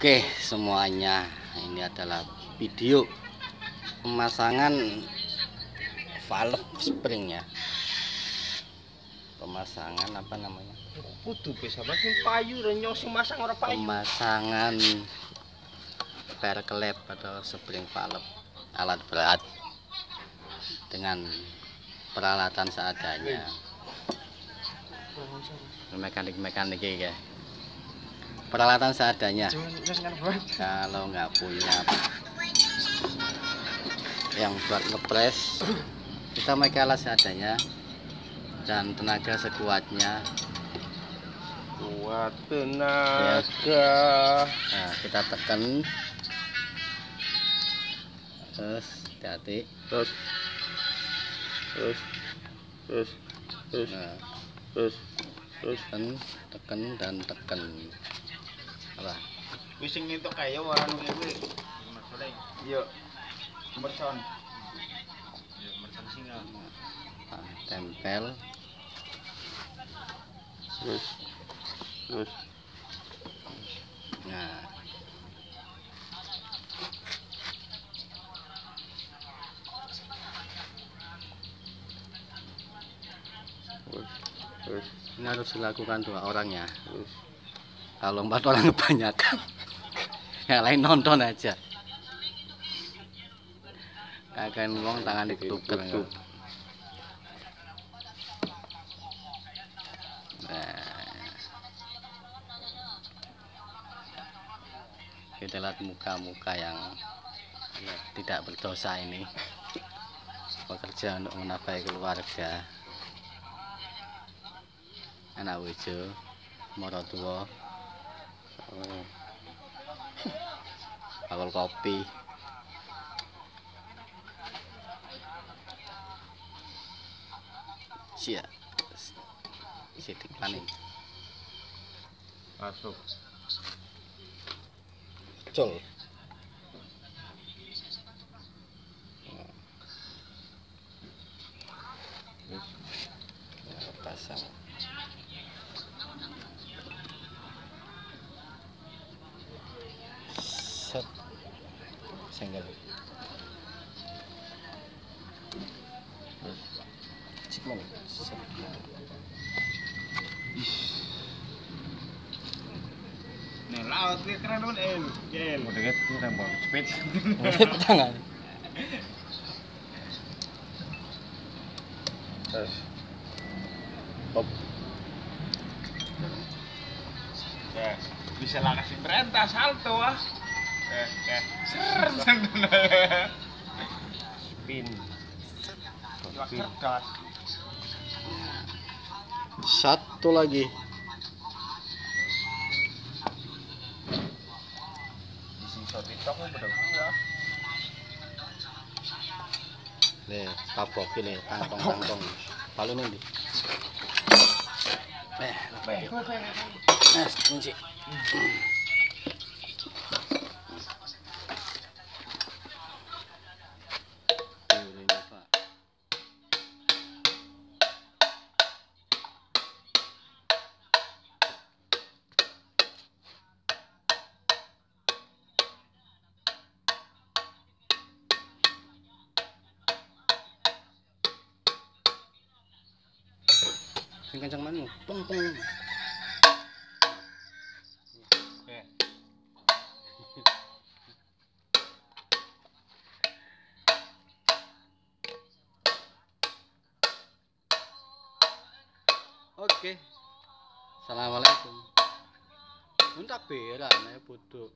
Oke semuanya. Ini adalah video pemasangan valve spring ya. Pemasangan apa namanya? Kudu bisa makin payu masang orang payu. Pemasangan perklep atau spring valve. Alat berat dengan peralatan seadanya. Mekanik-mekanik ya peralatan seadanya. Kalau nggak punya yang buat ngepres kita pakai alat seadanya dan tenaga sekuatnya. Kuat tenaga. Nah kita tekan. Terus hati terus. Terus. Terus. Terus. Nah, terus. Terus. Tekan tekan dan tekan apa? Wising itu kayak orang gue Yuk Mercon Yuk mercon. Singa. Nah, tempel. Terus Terus. Nah. Terus Terus. Ini harus dilakukan dua orang ya. Terus kalau empat orang kebanyakan yang lain nonton aja. Kagak ngomong tangan dituker Tutup. nah. Kita lihat muka-muka yang tidak berdosa ini. Bekerja untuk menafkahi keluarga. Anak wijo moro tua Oh. bakul kopi. Siap. Sidik paning Masuk. Col senggel cik mana? Set Nih laut nih keren banget El El Udah gitu Cepet. Tangan Terus. Ya, bisa lah kasih perintah salto ah. Eh, eh. Ser, Spin. Wah, cerdas. satu lagi nih kapok ini tangkong tangkong palu nih di eh Baik. eh kunci Sing kencang mana? Pong pong. Oke. Oke. Assalamualaikum. Mun tak berak nek buduk.